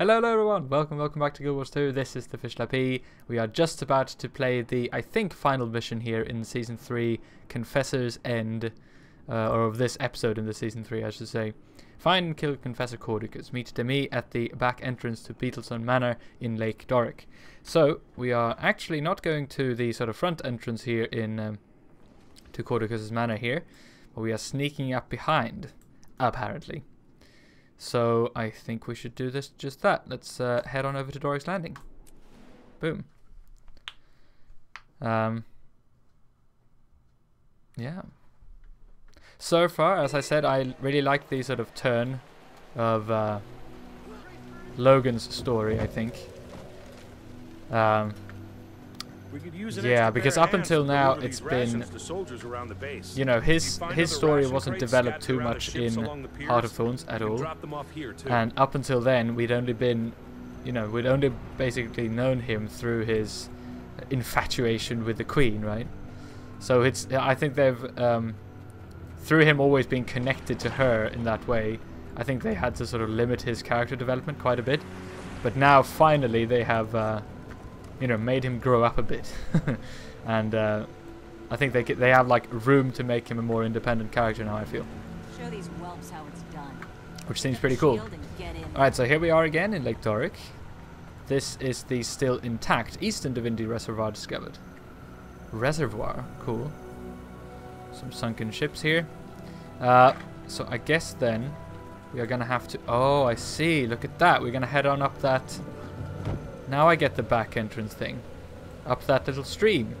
Hello, hello everyone. Welcome, welcome back to Guild Wars 2. This is the Fish P. We are just about to play the, I think, final mission here in Season 3, Confessor's End. Uh, or of this episode in the Season 3, I should say. Find and kill Confessor Caudecus. Meet Demmi at the back entrance to Beetlestone Manor in Lake Doric. So, we are actually not going to the sort of front entrance here in... Um, to Caudecus's Manor here. But we are sneaking up behind, apparently. So I think we should do this just that. Let's uh, head on over to Doric's Landing. Boom. Um, yeah. So far, as I said, I really like the sort of turn of uh, Logan's story, I think. Um, yeah, because up until now it's been, you know, his his story wasn't developed too much in Heart of Thorns at all, and up until then we'd only been, you know, we'd only basically known him through his infatuation with the Queen, right? So it's I think they've um, through him always being connected to her in that way. I think they had to sort of limit his character development quite a bit, but now finally they have. Uh, you know, made him grow up a bit. and uh, I think they they have like room to make him a more independent character now. I feel. Show these whelps how it's done. Which seems pretty cool. All right, so here we are again in Lake Doric. This is the still intact Eastern Divinity Reservoir discovered. Reservoir, cool. Some sunken ships here. Uh, so I guess then we are gonna have to. Oh, I see. Look at that. We're gonna head on up that now I get the back entrance thing. Up that little stream.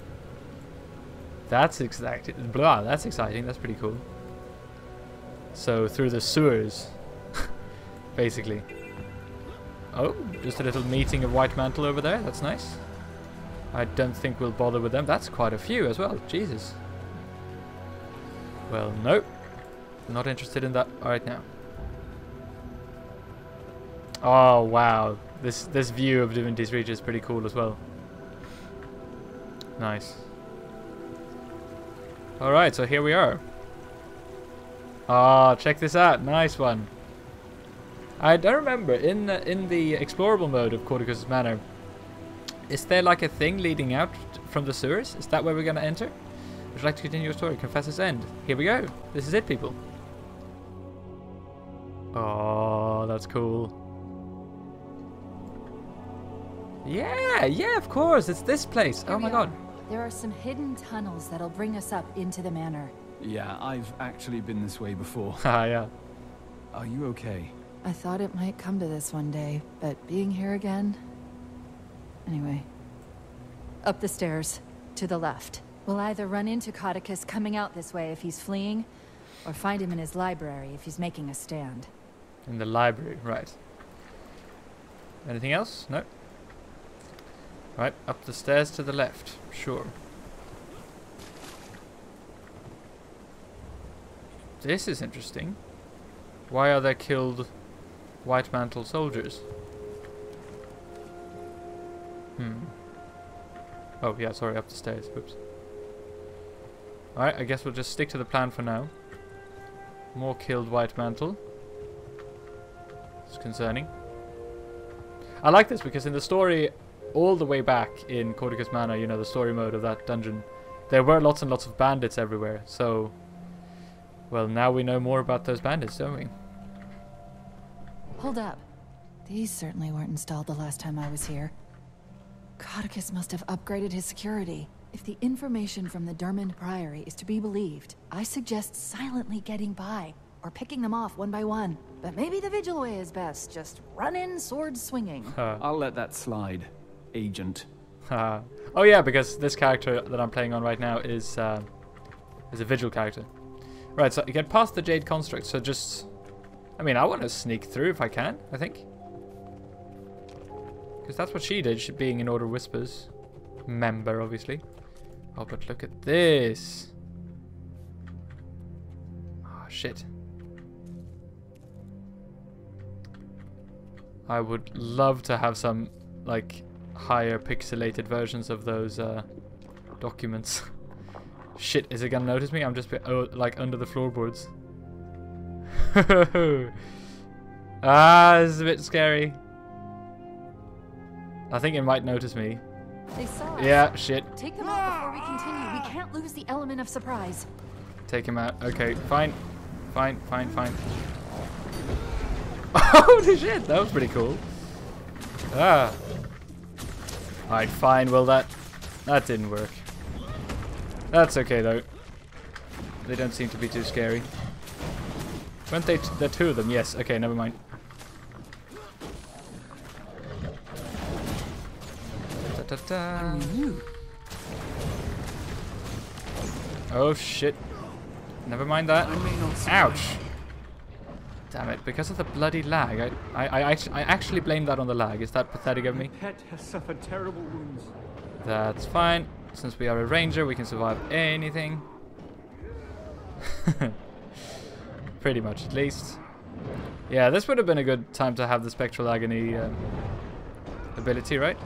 That's exciting. Blah, that's exciting. That's pretty cool. So through the sewers. Basically. Oh, just a little meeting of White Mantle over there. That's nice. I don't think we'll bother with them. That's quite a few as well. Jesus. Well, nope. Not interested in that right now. Oh, wow. This this view of Divinity's Reach is pretty cool as well. Nice. Alright, so here we are. Ah, check this out. Nice one. I don't remember, in the, in the explorable mode of Caudecus Manor, is there like a thing leading out from the sewers? Is that where we're going to enter? Would you like to continue your story? Confessor's End. Here we go. This is it, people. Oh, that's cool. Yeah, yeah, of course. It's this place. Here oh my god. There are some hidden tunnels that'll bring us up into the manor. Yeah, I've actually been this way before. Ah, yeah. Are you okay? I thought it might come to this one day, but being here again... Anyway. Up the stairs, to the left. We'll either run into Caudecus coming out this way if he's fleeing, or find him in his library if he's making a stand. In the library, right. Anything else? No? Right, up the stairs to the left. Sure. This is interesting. Why are there killed White Mantle soldiers? Hmm. Oh, yeah, sorry, up the stairs. Oops. Alright, I guess we'll just stick to the plan for now. More killed White Mantle. It's concerning. I like this because in the story all the way back in Caudecus Manor, you know, the story mode of that dungeon, there were lots and lots of bandits everywhere. So, well, now we know more about those bandits, don't we? Hold up. These certainly weren't installed the last time I was here. Caudecus must have upgraded his security. If the information from the Durmand Priory is to be believed, I suggest silently getting by, or picking them off one by one. But maybe the Vigil way is best, just run in sword swinging. Huh. I'll let that slide agent. Uh, oh yeah, because this character that I'm playing on right now is uh, is a vigil character. Right, so you get past the Jade Construct, so just... I mean, I want to sneak through if I can, I think. Because that's what she did, she being an Order Whispers member, obviously. Oh, but look at this. Oh, shit. I would love to have some, like, higher pixelated versions of those uh, documents. Shit, is it gonna notice me? I'm just oh, like under the floorboards. ah, this is a bit scary. I think it might notice me. They saw us. Yeah, shit. Take them out before we continue. We can't lose the element of surprise. Take him out. Okay, fine. Fine, fine, fine. Holy shit, that was pretty cool. Ah. Alright, fine. Well, that that didn't work. That's okay, though. They don't seem to be too scary. Weren't they t the two of them? Yes. Okay, never mind. Da, da, da. Oh shit. Never mind that. I may. Ouch! Damn it, because of the bloody lag. I, I, I, actually, I actually blame that on the lag. Is that pathetic of me? Pet has suffered terrible wounds. That's fine. Since we are a ranger, we can survive anything. Pretty much, at least. Yeah, this would have been a good time to have the Spectral Agony um, ability, right?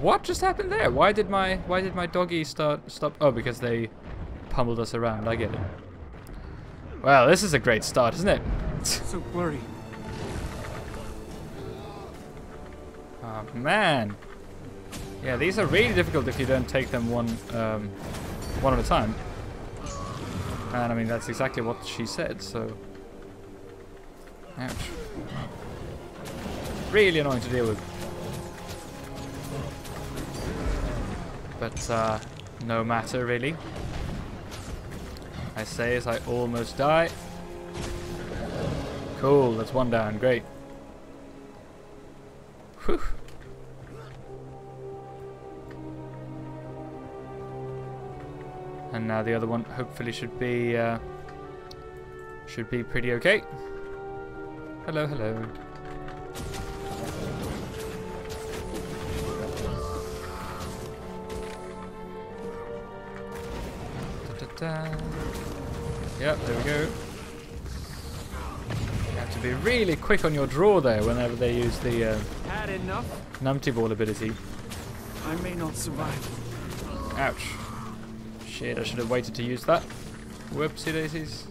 What just happened there? Why did my why did my doggy start stop? Oh, because they pummeled us around. I get it. Well, this is a great start, isn't it? So blurry. Oh man. Yeah, these are really difficult if you don't take them one um, one at a time. And I mean that's exactly what she said, so Ouch. Really annoying to deal with. But uh, no matter really. I say as I almost die. Cool, that's one down, great. Whew. And now the other one hopefully should be uh, should be pretty okay. Hello, hello. Da, da, da. Yep, there we go. You have to be really quick on your draw there whenever they use the uh, Had enough? numpty ball ability. I may not survive. Ouch. Shit, I should have waited to use that. Whoopsie daisies.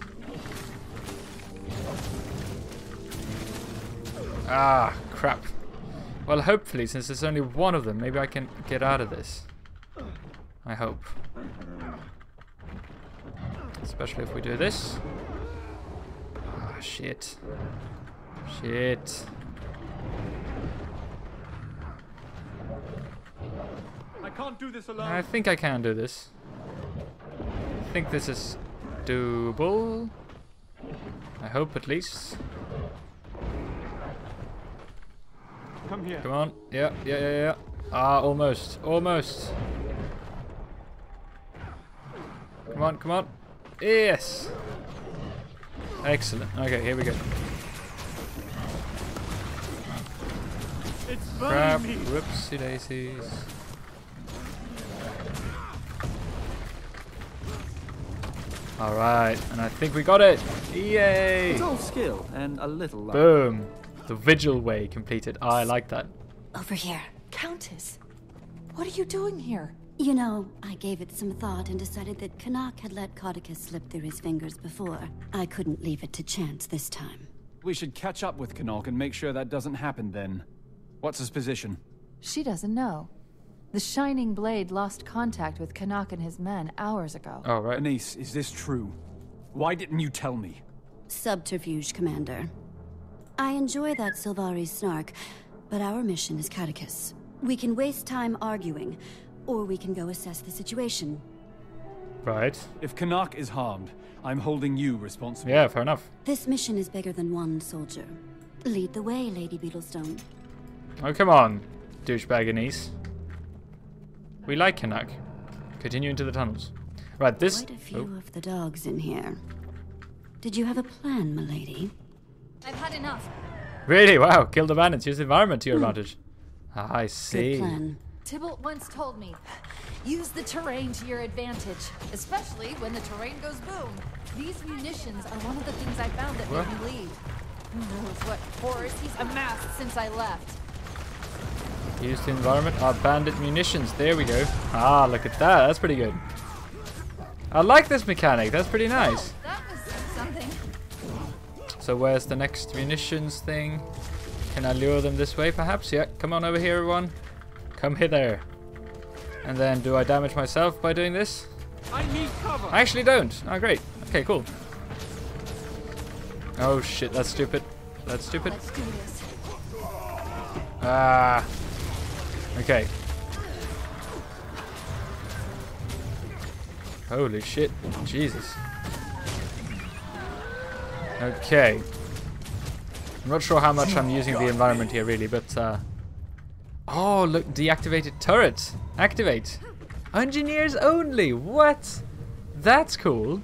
Ah, crap. Well, hopefully, since there's only one of them, maybe I can get out of this. I hope. Especially if we do this. Shit. Shit. I can't do this alone. I think I can do this. I think this is doable. I hope at least. Come here. Come on. Yeah, yeah, yeah, yeah. Ah, almost. Almost. Come on, come on. Yes. Excellent. Okay, here we go. It's Crap. burning me. Whoopsie daisies. Alright, and I think we got it. Yay! It's all skill and a little luck. Boom. The vigil way completed. Oh, I like that. Over here. Countess, what are you doing here? You know, I gave it some thought and decided that Canach had let Caudecus slip through his fingers before. I couldn't leave it to chance this time. We should catch up with Canach and make sure that doesn't happen then. What's his position? She doesn't know. The Shining Blade lost contact with Canach and his men hours ago. Oh, right. Anise, is this true? Why didn't you tell me? Subterfuge, Commander. I enjoy that Sylvari snark, but our mission is Caudecus. We can waste time arguing, or we can go assess the situation. Right. If Canach is harmed, I'm holding you responsible. Yeah, fair enough. This mission is bigger than one soldier. Lead the way, Lady Beetlestone. Oh, come on, douchebag Anise. We like Canach. Continue into the tunnels. Right, this... Quite a few oh, of the dogs in here. Did you have a plan, milady? I've had enough. really? Wow, kill the bandits. Use the environment to your advantage. Ah, I see. Good plan. Tybalt once told me, use the terrain to your advantage, especially when the terrain goes boom. These munitions are one of the things I found that What? made me leave. Who knows what horrors he's amassed since I left. Use the environment. Ah, bandit munitions. There we go. Ah, look at that. That's pretty good. I like this mechanic. That's pretty nice. Oh, something. So where's the next munitions thing? Can I lure them this way, perhaps? Yeah, come on over here, everyone. Come hither. And then do I damage myself by doing this? I need cover. I actually don't. Oh, great. Okay, cool. Oh shit, that's stupid. That's stupid. Let's. Ah. Okay. Holy shit. Jesus. Okay. I'm not sure how much I'm using the environment here really, but uh Oh look, deactivated turret. Activate. Engineers only. What? That's cool.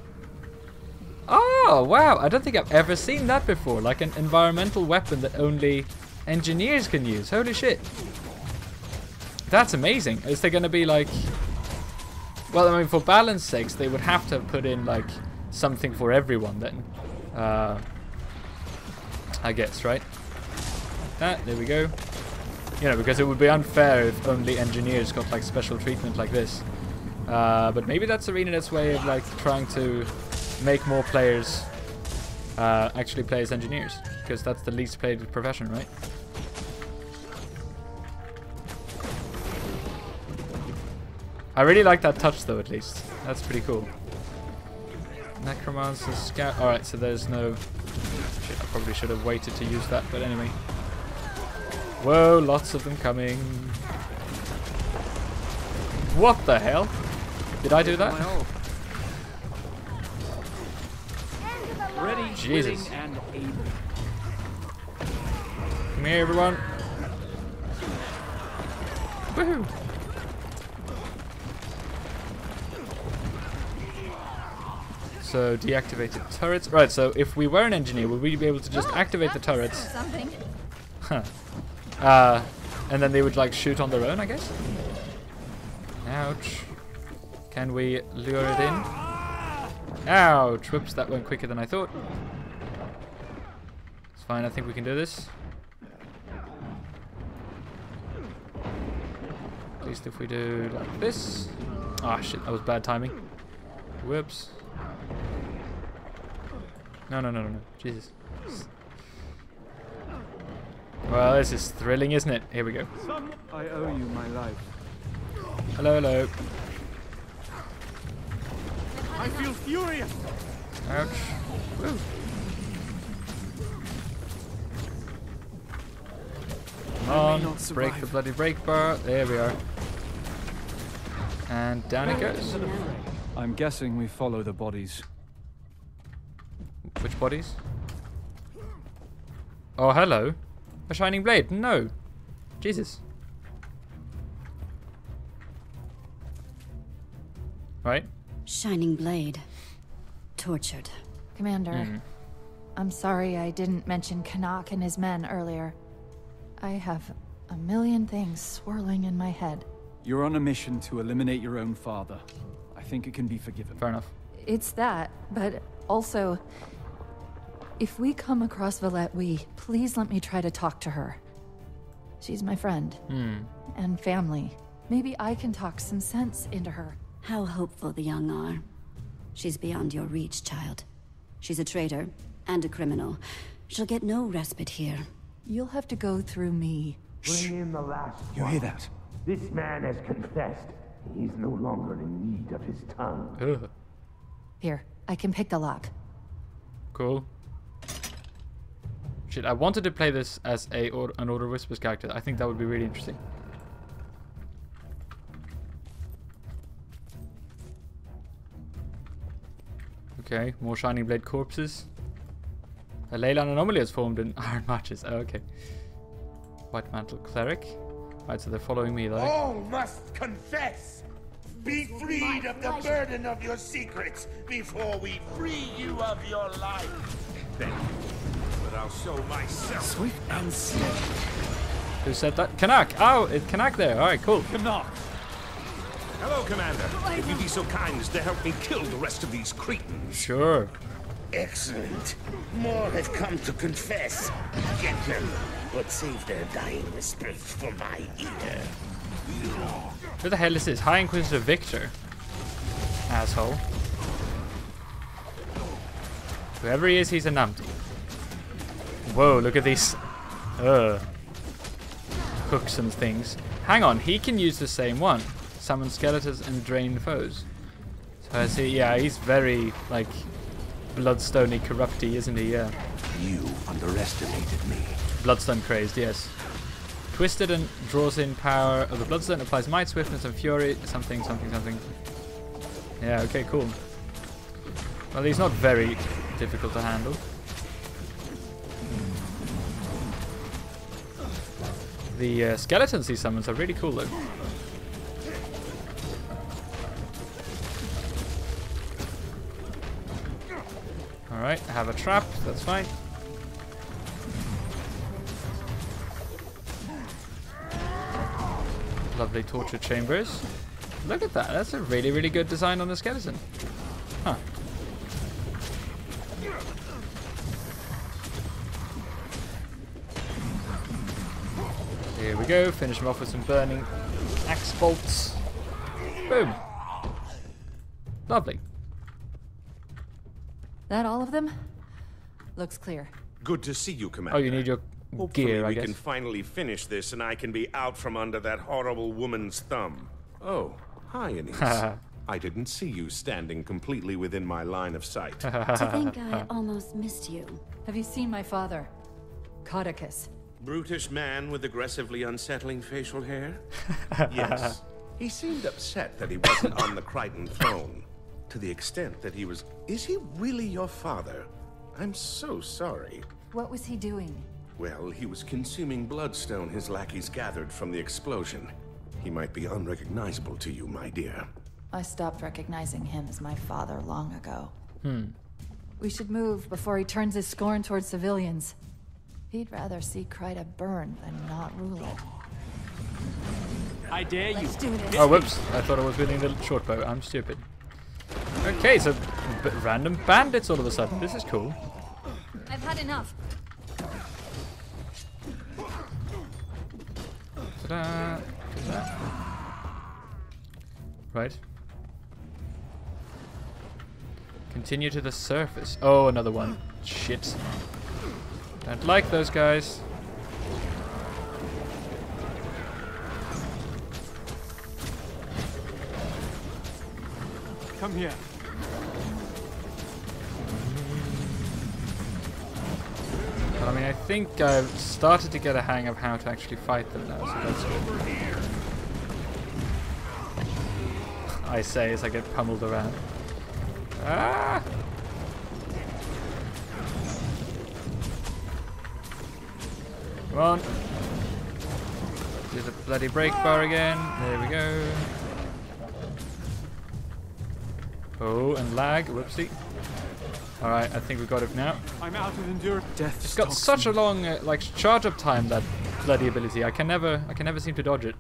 Oh wow, I don't think I've ever seen that before. Like an environmental weapon that only engineers can use. Holy shit. That's amazing. Is there gonna be like well, I mean, for balance sakes, they would have to put in like something for everyone then. Uh, I guess, right? Ah, there we go. You know, because it would be unfair if only engineers got like special treatment like this. Uh, but maybe that's Arena's way of like trying to make more players uh, actually play as engineers, because that's the least played profession, right? I really like that touch though, at least. That's pretty cool. Necromancer scout. Alright, so there's no. Shit, I probably should have waited to use that, but anyway. Whoa, lots of them coming. What the hell? Did I do that? Ready, Jesus. and able. Come here, everyone. Woohoo! So deactivated turrets. Right. So if we were an engineer, would we be able to just activate the turrets? Something. Huh. Uh, and then they would like shoot on their own, I guess. Ouch. Can we lure it in? Ouch! Whoops, that went quicker than I thought. It's fine. I think we can do this. At least if we do like this. Ah, shit! That was bad timing. Whoops. No, no, no, no, no. Jesus. Well, this is thrilling, isn't it? Here we go. I owe you my life. Hello, hello. I feel furious. Ouch. Woo. Come on, break the bloody brake bar. There we are. And down it goes. I'm guessing we follow the bodies. Which bodies? Oh, hello. A shining blade. No. Jesus. Right? Shining blade. Tortured. Commander, Mhm. I'm sorry I didn't mention Kanak and his men earlier. I have a million things swirling in my head. You're on a mission to eliminate your own father. I think it can be forgiven. Fair enough. It's that, but also, if we come across Valette we please let me try to talk to her. She's my friend Hmm. and family. Maybe I can talk some sense into her. How hopeful the young are. She's beyond your reach, child. She's a traitor and a criminal. She'll get no respite here. You'll have to go through me. Bring in the last You one. hear that? This man has confessed. He's no longer in need of his tongue. Ugh. Here, I can pick the lock. Cool. Shit, I wanted to play this as a or an Order of Whispers character. I think that would be really interesting. Okay, more Shining Blade corpses. A Leyline anomaly has formed in Iron Marches. Oh, okay. White Mantle Cleric. Right, so they're following me though. All must confess. Be freed of the burden of your secrets before we free you of your life. Then, but I'll show myself. Swift and steady. Who said that? Canach! Oh, it's Canach there. Alright, cool. Knock. Hello, Commander. If you'd be so kind as to help me kill the rest of these cretins. Sure. Excellent. More have come to confess. Get them, but save their dying whispers for my ear. Who the hell is this? High Inquisitor Victor. Asshole. Whoever he is, he's a numpty. Whoa, look at these. Ugh. hooks and things. Hang on, he can use the same one. Summon skeletons and drain foes. So I see, yeah, he's very, like, bloodstony corrupty, isn't he? Yeah. You underestimated me. Bloodstone crazed, yes. Twisted and draws in power of the Bloodstone, applies might, swiftness, and fury, something, something, something. Yeah, okay, cool. Well, he's not very difficult to handle. The uh, skeletons he summons are really cool, though. Alright, I have a trap, that's fine. Lovely torture chambers. Look at that, that's a really, really good design on the skeleton. Go, finish him off with some burning axe bolts. Boom. Lovely. That all of them? Looks clear. Good to see you, Commander. Oh, you need your Hopefully gear, I we guess. can finally finish this and I can be out from under that horrible woman's thumb. Oh, hi, Anise. I didn't see you standing completely within my line of sight. To think I almost missed you. Have you seen my father? Caudecus. Brutish man with aggressively unsettling facial hair? yes. He seemed upset that he wasn't on the Krytan throne. To the extent that he was... Is he really your father? I'm so sorry. What was he doing? Well, he was consuming bloodstone his lackeys gathered from the explosion. He might be unrecognizable to you, my dear. I stopped recognizing him as my father long ago. Hmm. We should move before he turns his scorn towards civilians. He'd rather see Kryta burn than not rule it. I dare you. Let's do this. Oh, whoops. I thought I was wielding the short bow. I'm stupid. Okay, so b- random bandits all of a sudden. This is cool. I've had enough. Ta-da. Right. Continue to the surface. Oh, another one. Shit. Don't like those guys. Come here. But I mean, I think I've started to get a hang of how to actually fight them now, so that's good. I say as I get pummeled around. Ah! Come on. Do the bloody break bar again. There we go. Oh, and lag. Whoopsie. Alright, I think we got it now. I'm out of endurance. Death It's got such a long uh, like charge up time that bloody ability. I can never I can never seem to dodge it.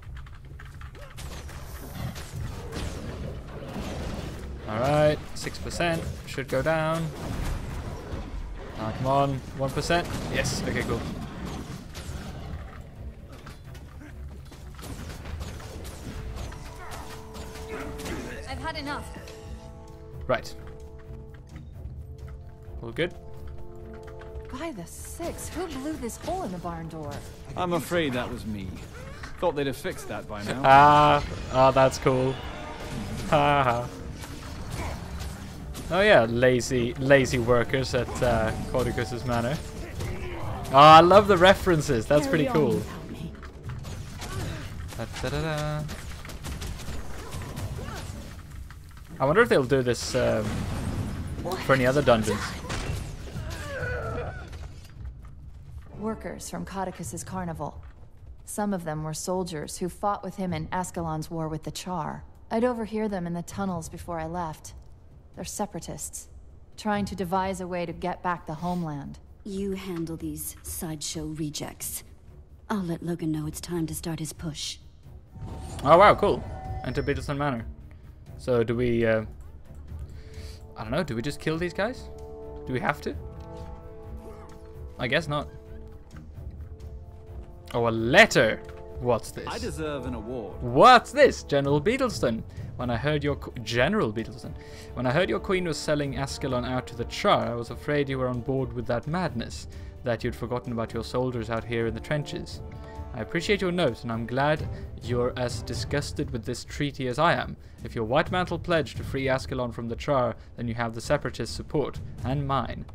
All right, six percent should go down. Ah, come on, one percent. Yes. Okay, cool. Good. By the six, who blew this hole in the barn door? I'm afraid that was me. Thought they'd have fixed that by now. Ah, ah, that's cool. Ha ha. Oh yeah, lazy, lazy workers at uh, Caudecus's manor. Oh, I love the references. That's pretty cool. Da-da-da-da. I wonder if they'll do this um, for any other dungeons. Workers from Caudecus's carnival. Some of them were soldiers who fought with him in Ascalon's war with the Charr. I'd overhear them in the tunnels before I left. They're separatists, trying to devise a way to get back the homeland. You handle these sideshow rejects. I'll let Logan know it's time to start his push. Oh wow, cool. Enter Beetlestone Manor. So do we? Uh, I don't know. Do we just kill these guys? Do we have to? I guess not. Oh, a letter. What's this? I deserve an award. What's this, General Beetlestone? When I heard your General Beetlestone, when I heard your queen was selling Ascalon out to the Charr, I was afraid you were on board with that madness, that you'd forgotten about your soldiers out here in the trenches. I appreciate your note, and I'm glad you're as disgusted with this treaty as I am. If your White Mantle pledged to free Ascalon from the Charr, then you have the Separatist support, and mine.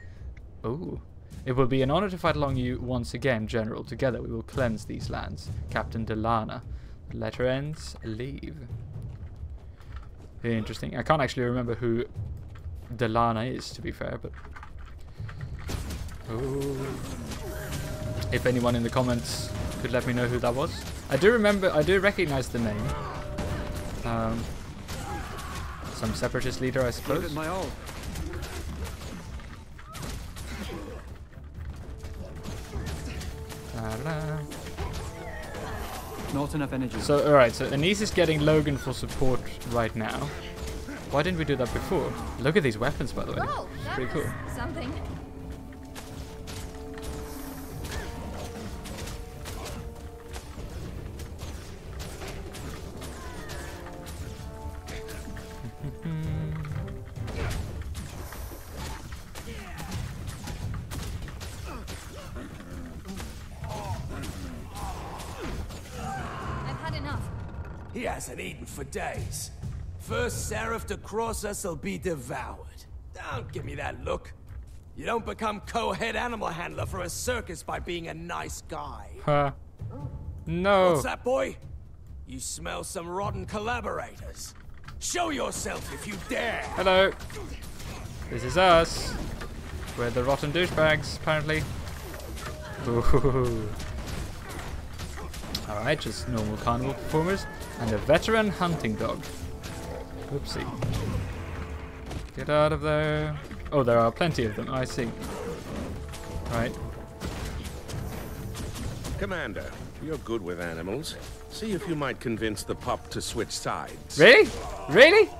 Oh. It will be an honor to fight along you once again, General. Together we will cleanse these lands. Captain Delana. The letter ends. Leave. Very interesting. I can't actually remember who Delana is, to be fair, but... Oh. If anyone in the comments could let me know who that was. I do remember, I do recognize the name. Um, some separatist leader, I suppose. Not enough energy. So, alright, so Anise is getting Logan for support right now. Why didn't we do that before? Look at these weapons, by the way. It's that pretty cool. something. For days. First seraph to cross us will be devoured. Don't give me that look. You don't become co-head animal handler for a circus by being a nice guy. Huh. No. What's that, boy? You smell some rotten collaborators. Show yourself if you dare. Hello. This is us. We're the rotten douchebags, apparently. Ooh. Alright, just normal carnival performers. And a veteran hunting dog. Oopsie. Get out of there. Oh, there are plenty of them. I see. Right. Commander, you're good with animals. See if you might convince the pup to switch sides. Really? Really?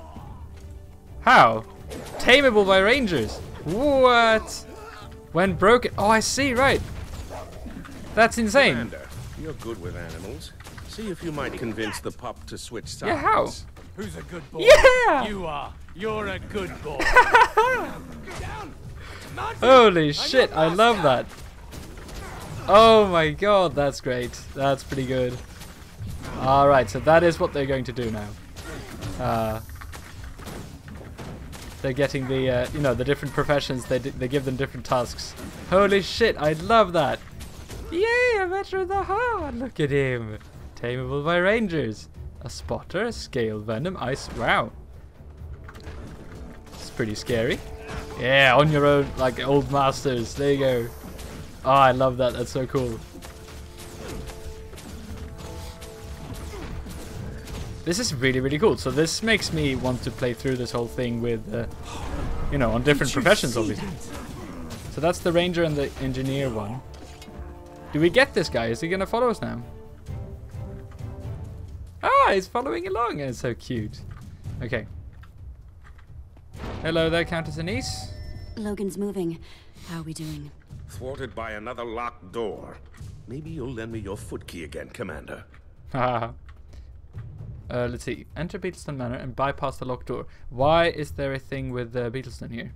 How? Tameable by rangers. What? When broken. Oh, I see. Right. That's insane. Commander, you're good with animals. See if you might convince the pup to switch sides. Yeah, how? Who's a good boy? Yeah! You are. You're a good boy. Holy shit, I love that. Oh my god, that's great. That's pretty good. Alright, so that is what they're going to do now. Uh, they're getting the, uh, you know, the different professions, they, d- they give them different tasks. Holy shit, I love that. Yay, a veteran of the heart. Look at him. Tameable by rangers. A spotter, a scale venom, ice. Wow. It's pretty scary. Yeah, on your own, like old masters. There you go. Oh, I love that. That's so cool. This is really, really cool. So this makes me want to play through this whole thing with, uh, you know, on different professions, obviously. So that's the ranger and the engineer one. Do we get this guy? Is he gonna follow us now? Ah, he's following along. It's so cute. Okay. Hello there, Countess Anise. Logan's moving. How are we doing? Thwarted by another locked door. Maybe you'll lend me your foot key again, Commander. Haha. uh, let's see. Enter Beetlestone Manor and bypass the locked door. Why is there a thing with uh, Beetlestone here?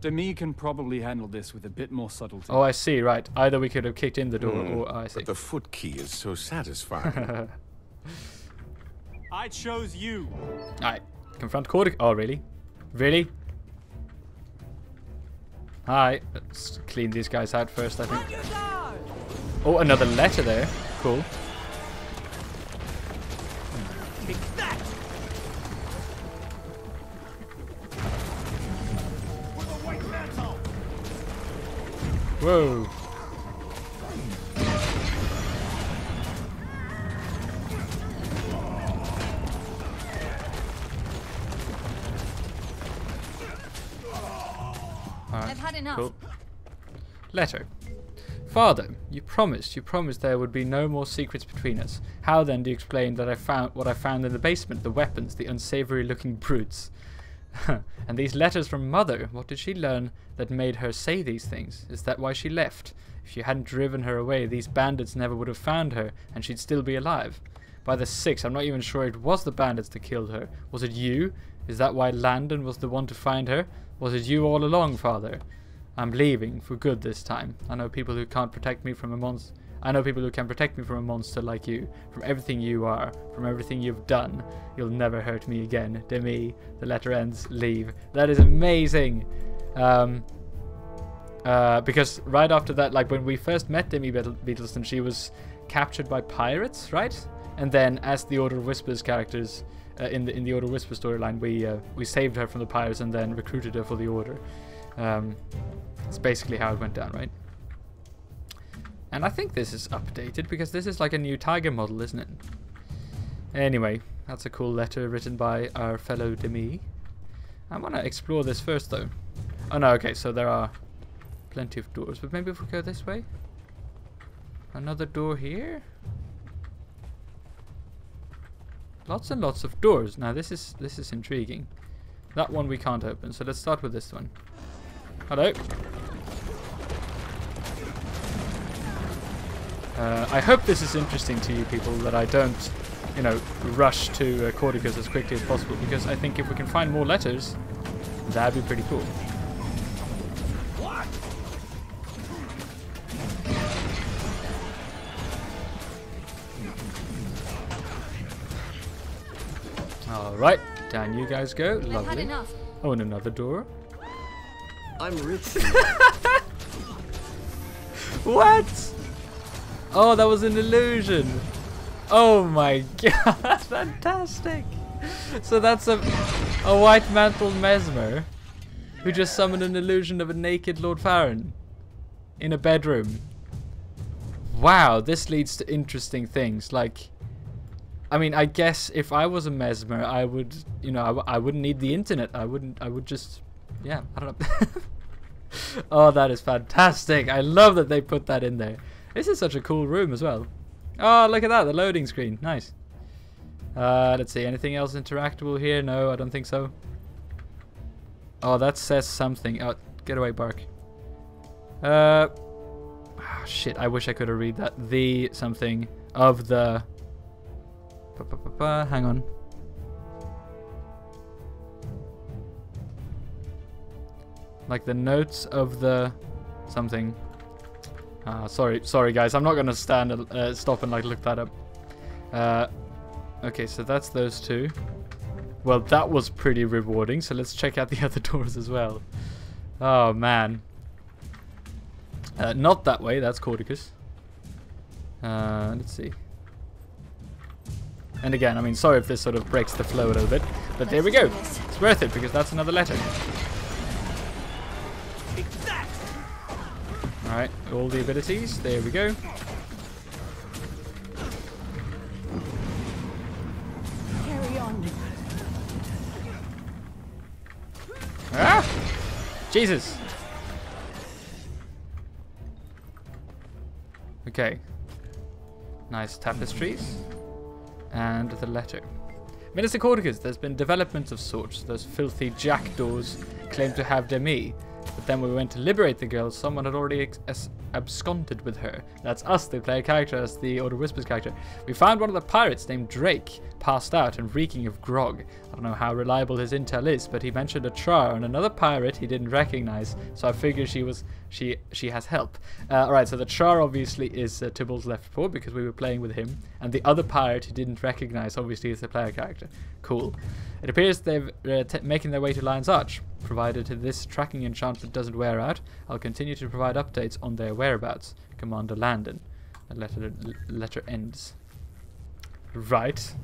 Demmi can probably handle this with a bit more subtlety. Oh, I see. Right. Either we could have kicked in the door, Hmm, or I see. But the foot key is so satisfying. I chose you. Alright. Confront Cordic. Oh, really? Really? Hi. Let's clean these guys out first, I think. Oh, another letter there. Cool. Whoa. Alright, I've had enough. Cool. Letter. Father, you promised, you promised there would be no more secrets between us. How then do you explain that I found what I found in the basement, the weapons, the unsavory looking brutes? and these letters from mother, what did she learn that made her say these things? Is that why she left? If you hadn't driven her away, these bandits never would have found her, and she'd still be alive. By the six, I'm not even sure it was the bandits that killed her. Was it you? Is that why Landon was the one to find her? Was it you all along, father? I'm leaving for good this time. I know people who can't protect me from a monster. I know people who can protect me from a monster like you, from everything you are, from everything you've done. You'll never hurt me again. Demmi, the letter ends, leave. That is amazing. Um, uh, because right after that, like when we first met Demmi Beetlestone, she was captured by pirates, right? And then as the Order of Whispers characters uh, in the in the Order Whisper storyline, we uh, we saved her from the pirates and then recruited her for the Order. Um, it's basically how it went down, right? And I think this is updated because this is like a new Tiger model, isn't it? Anyway, that's a cool letter written by our fellow Demmi. I want to explore this first though. Oh no, okay, so there are plenty of doors, but maybe if we go this way? Another door here? Lots and lots of doors. Now this is this is intriguing. That one we can't open, so let's start with this one. Hello. Uh, I hope this is interesting to you people, that I don't, you know, rush to uh, Caudecus as quickly as possible, because I think if we can find more letters, that'd be pretty cool. Alright, down you guys go. Lovely. Oh, and another door. I'm rich. what? Oh, that was an illusion. Oh my god, fantastic. So that's a, a white mantled mesmer who just summoned an illusion of a naked Lord Faren in a bedroom. Wow, this leads to interesting things. Like, I mean, I guess if I was a mesmer, I would, you know, I w I wouldn't need the internet. I wouldn't, I would just, yeah, I don't know. oh, that is fantastic. I love that they put that in there. This is such a cool room as well. Oh, look at that, the loading screen. Nice. Uh, let's see, anything else interactable here? No, I don't think so. Oh, that says something. Oh, get away, Bark. Uh, oh, shit, I wish I could have read that. The something of the... Ba -ba -ba hang on. Like the notes of the something. Uh, sorry, sorry guys, I'm not gonna stand uh, stop and like look that up. Uh, okay, so that's those two. Well, that was pretty rewarding. So let's check out the other doors as well. Oh man. Uh, not that way. That's Caudecus. Uh, let's see. And again, I mean, sorry if this sort of breaks the flow a little bit, but there we go. It's worth it because that's another letter. Alright, all the abilities. There we go. Carry on. Ah! Jesus! Okay. Nice tapestries. And the letter. Minister Caudecus, there's been developments of sorts. Those filthy jackdaws claim to have Demmi, but then we went to liberate the girl, someone had already absconded with her. That's us, the player character, as the Order Whispers character. We found one of the pirates named Drake, passed out and reeking of grog. I don't know how reliable his intel is, but he mentioned a charr and another pirate he didn't recognize, so I figured she was she she has help. Uh, Alright, so the charr obviously is uh, Tybalt's left paw because we were playing with him, and the other pirate he didn't recognize obviously is the player character. Cool. It appears they're uh, making their way to Lion's Arch. Provided to this tracking enchantment doesn't wear out, I'll continue to provide updates on their whereabouts. Commander Landon. The letter, letter ends. Right.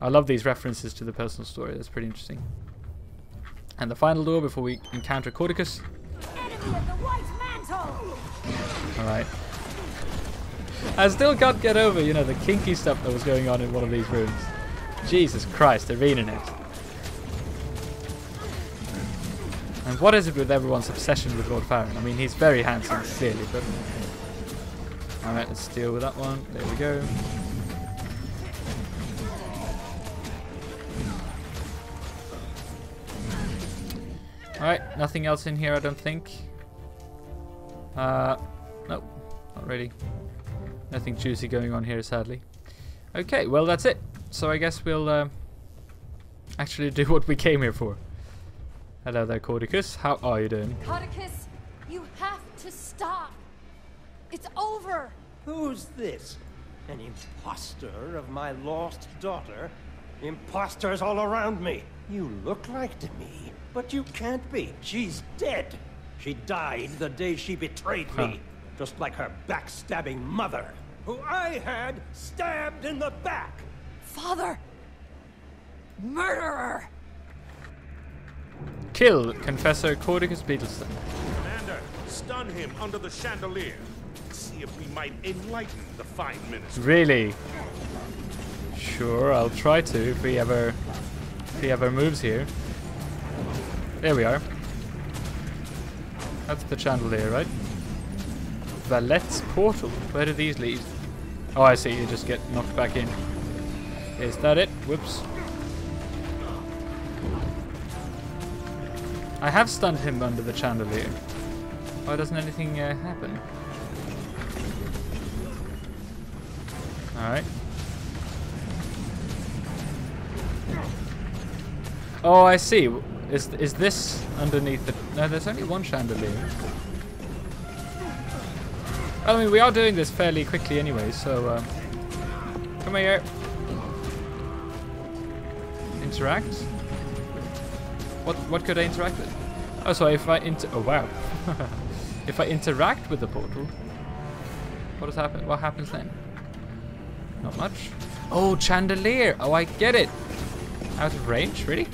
I love these references to the personal story. That's pretty interesting. And the final door before we encounter Caudecus. Alright. I still can't get over, you know, the kinky stuff that was going on in one of these rooms. Jesus Christ, they're reading it. And what is it with everyone's obsession with Lord Faren? I mean, he's very handsome, clearly, but... Alright, let's deal with that one. There we go. Alright, nothing else in here, I don't think. Uh, nope, not really. Nothing juicy going on here, sadly. Okay, well, that's it. So I guess we'll uh, actually do what we came here for. Hello there, Caudecus. How are you doing? Caudecus, you have to stop. It's over. Who's this? An impostor of my lost daughter? Imposters all around me. You look like Demmi, but you can't be. She's dead. She died the day she betrayed me, just like her backstabbing mother, who I had stabbed in the back. Father! Murderer! Kill Confessor Caudecus Beetlestone. Commander, stun him under the chandelier. See if we might enlighten the fine minister. Really? Sure, I'll try to if he ever if he ever moves here. There we are. That's the chandelier, right? Valette's portal. Where do these lead? Oh, I see. You just get knocked back in. Is that it? Whoops. I have stunned him under the chandelier. Why doesn't anything uh, happen? Alright. Oh, I see. Is is this underneath the... No, there's only one chandelier. I mean, we are doing this fairly quickly anyway, so... Um, come here. Interact? What what could I interact with? Oh, so if I inter... Oh, wow. if I interact with the portal, what does happen? What happens then? Not much. Oh, chandelier. Oh, I get it. Out of range, really?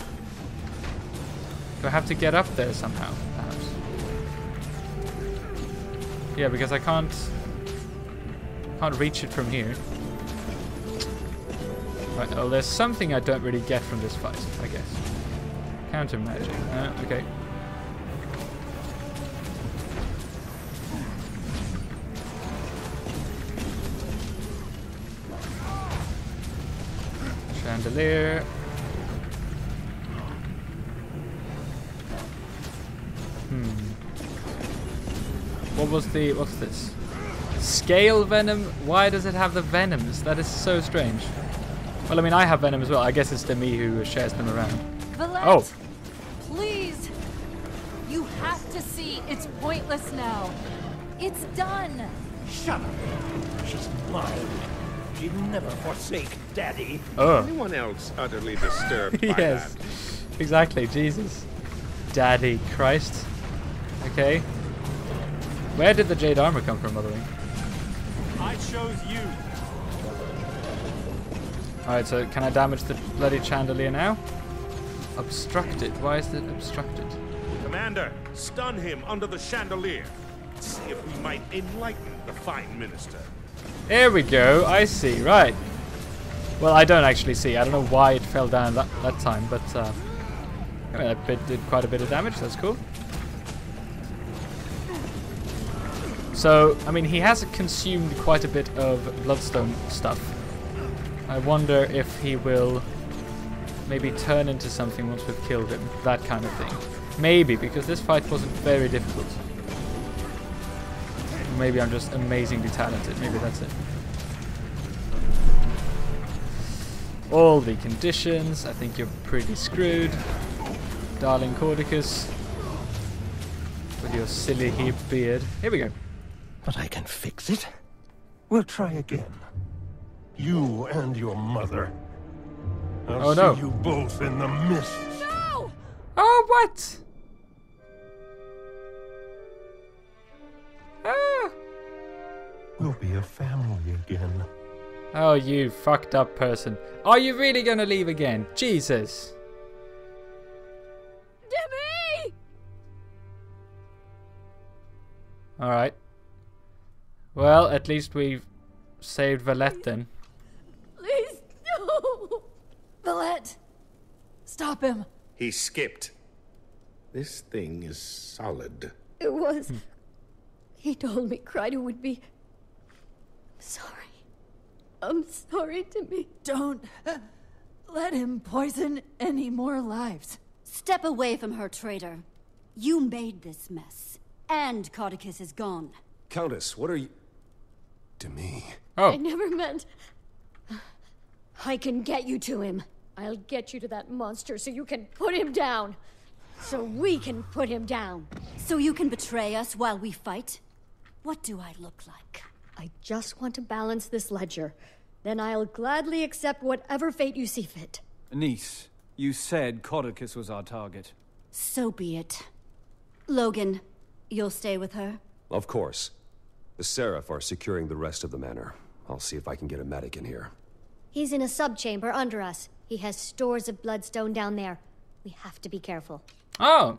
Do I have to get up there somehow, perhaps? Yeah, because I can't can't reach it from here. Right, there's something I don't really get from this fight, I guess. Counter magic. Uh, okay. Chandelier. Hmm. What was the... What's this? Scale venom? Why does it have the venoms? That is so strange. Well, I mean, I have venom as well. I guess it's to me who shares them around. Valette! Oh. Please! You have to see it's pointless now. It's done! Shut up. She's mine. She'd never forsake Daddy. Oh. Anyone else utterly disturbed by yes. that? Exactly. Jesus. Daddy Christ. Okay. Where did the jade armor come from, by the way? I chose you. Alright, so can I damage the bloody chandelier now? Obstructed. Why is it obstructed? Commander, stun him under the chandelier. See if we might enlighten the fine minister. There we go. I see. Right. Well, I don't actually see. I don't know why it fell down that, that time, but uh, that bit did quite a bit of damage. That's cool. So, I mean, he has consumed quite a bit of Bloodstone stuff. I wonder if he will maybe turn into something once we've killed him. That kind of thing. Maybe, because this fight wasn't very difficult. Maybe I'm just amazingly talented. Maybe that's it. All the conditions. I think you're pretty screwed. Darling Caudecus. With your silly heap beard. Here we go. But I can fix it. We'll try again. You and your mother. I'll Oh, no. see you both in the mist. No! Oh, what? We'll be a family again. Oh, you fucked up person. Are you really gonna leave again? Jesus. Demmi! Alright. Well, at least we've saved Valette then. Please, no! Valette! Stop him! He skipped. This thing is solid. It was. He told me Kryder would be. Sorry. I'm sorry to me. Don't let him poison any more lives. Step away from her, traitor. You made this mess. And Caudecus is gone. Countess, what are you... To me. Oh. I never meant. I can get you to him. I'll get you to that monster so you can put him down. So we can put him down. So you can betray us while we fight? What do I look like? I just want to balance this ledger. Then I'll gladly accept whatever fate you see fit. Niece, you said Caudecus was our target. So be it. Logan, you'll stay with her? Of course. The Seraph are securing the rest of the manor. I'll see if I can get a medic in here. He's in a subchamber under us. He has stores of bloodstone down there. We have to be careful. Oh.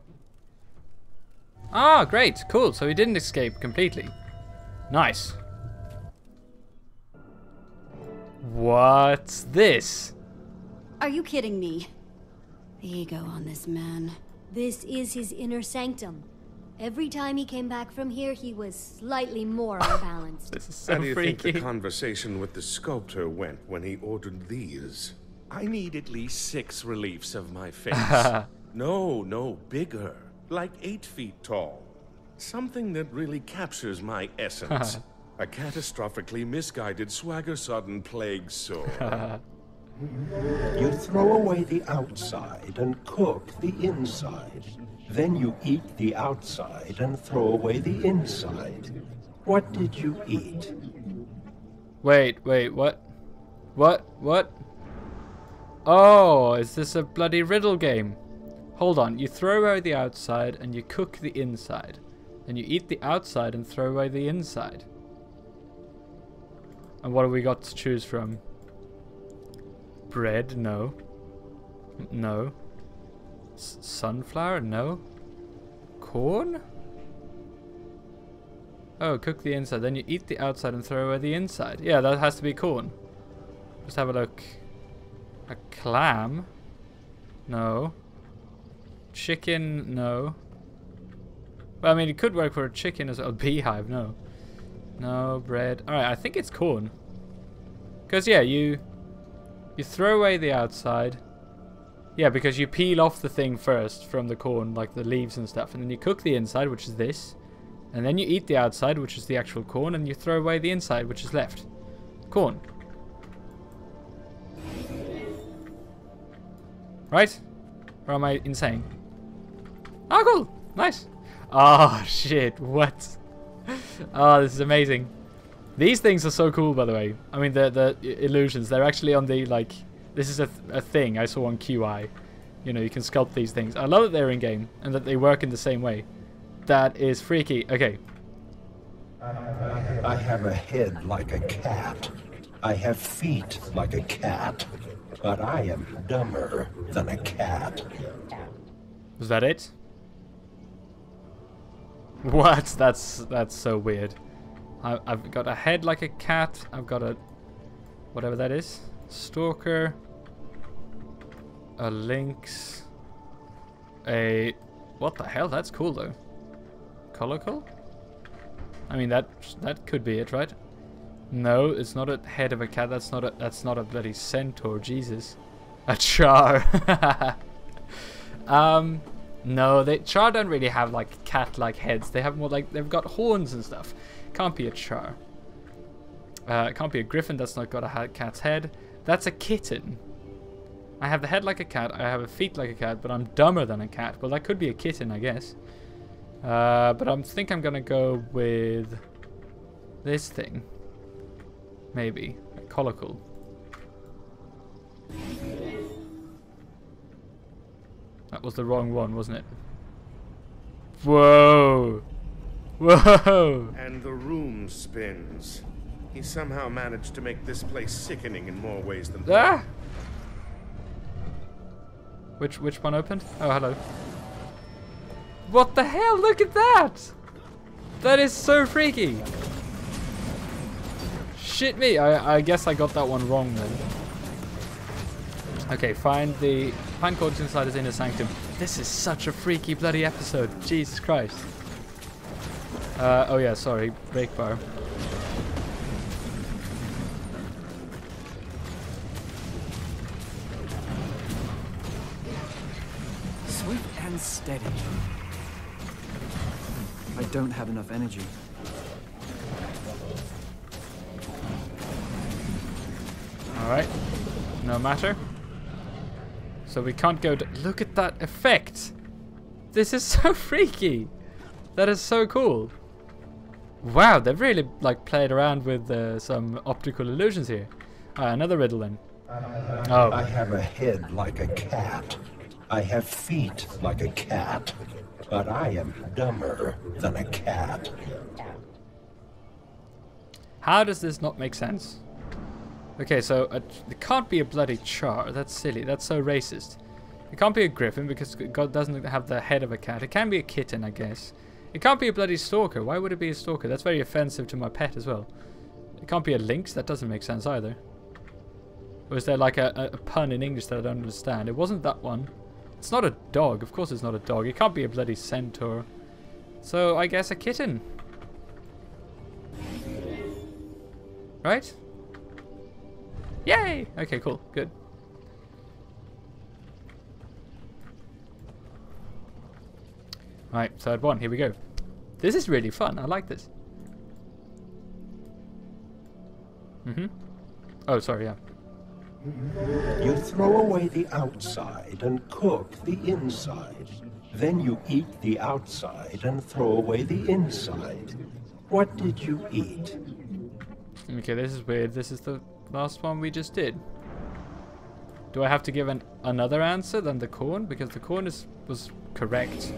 Ah, great. Cool. So he didn't escape completely. Nice. What's this? Are you kidding me? The ego on this man. This is his inner sanctum. Every time he came back from here, he was slightly more unbalanced. This is so How do you freaky. think the conversation with the sculptor went when he ordered these? I need at least six reliefs of my face. no, no, bigger. Like eight feet tall. Something that really captures my essence. A catastrophically misguided swagger-sodden plague sore. You throw away the outside and cook the inside. Then you eat the outside and throw away the inside. What did you eat? Wait, wait, what? What? What? Oh, is this a bloody riddle game? Hold on, you throw away the outside and you cook the inside. Then you eat the outside and throw away the inside. And what have we got to choose from? Bread? No. No. S- sunflower? No. Corn? Oh, cook the inside. Then you eat the outside and throw away the inside. Yeah, that has to be corn. Let's have a look. A clam? No. Chicken? No. Well, I mean, it could work for a chicken as well. Beehive? No. No, bread. Alright, I think it's corn. Because, yeah, you... You throw away the outside. Yeah, because you peel off the thing first from the corn, like the leaves and stuff. And then you cook the inside, which is this. And then you eat the outside, which is the actual corn. And you throw away the inside, which is left. Corn. Right? Or am I insane? Oh, cool. Nice. Oh, shit. What? Oh, this is amazing. These things are so cool, by the way. I mean, the the illusions. They're actually on the, like... This is a, th a thing I saw on QI. You know, you can sculpt these things. I love that they're in-game and that they work in the same way. That is freaky. Okay. I have a head like a cat. I have feet like a cat. But I am dumber than a cat. Is that it? What? That's that's so weird. I, I've got a head like a cat. I've got a whatever that is. Stalker. A lynx. A what the hell? That's cool though. Colocal? I mean that that could be it, right? No, it's not a head of a cat. That's not a that's not a bloody centaur. Jesus, a charr. um, no, they charr don't really have like cat-like heads. They have more like they've got horns and stuff. Can't be a charr. Uh, it can't be a griffin. That's not got a cat's head. That's a kitten. I have the head like a cat. I have a feet like a cat, but I'm dumber than a cat. Well, that could be a kitten, I guess. Uh, but I think I'm gonna go with this thing. Maybe a colical. That was the wrong one, wasn't it? Whoa! Whoa! And the room spins. He somehow managed to make this place sickening in more ways than Ah! Which which one opened? Oh, hello. What the hell? Look at that! That is so freaky. Shit me. I I guess I got that one wrong then. Okay, find the find Caudecus inside his inner sanctum. This is such a freaky bloody episode. Jesus Christ. Uh, oh yeah, sorry, break bar. Swift and steady. I don't have enough energy. Alright. No matter. So we can't go to... Look at that effect! This is so freaky! That is so cool. Wow, they've really like played around with uh, some optical illusions here. Ah, another riddle then. Oh. I have a head like a cat. I have feet like a cat. But I am dumber than a cat. How does this not make sense? Okay, so uh, it can't be a bloody charr. That's silly. That's so racist. It can't be a griffin because God doesn't have the head of a cat. It can be a kitten, I guess. It can't be a bloody stalker. Why would it be a stalker? That's very offensive to my pet as well. It can't be a lynx. That doesn't make sense either. Or is there like a, a, a pun in English that I don't understand? It wasn't that one. It's not a dog. Of course it's not a dog. It can't be a bloody centaur. So I guess a kitten. Right? Yay! Okay, cool. Good. Right, third one. Here we go. This is really fun. I like this. Mm-hmm. Oh, sorry, yeah. You throw away the outside and cook the inside. Then you eat the outside and throw away the inside. What did you eat? Okay, this is weird. This is the last one we just did. Do I have to give an, another answer than the corn? Because the corn is, was correct.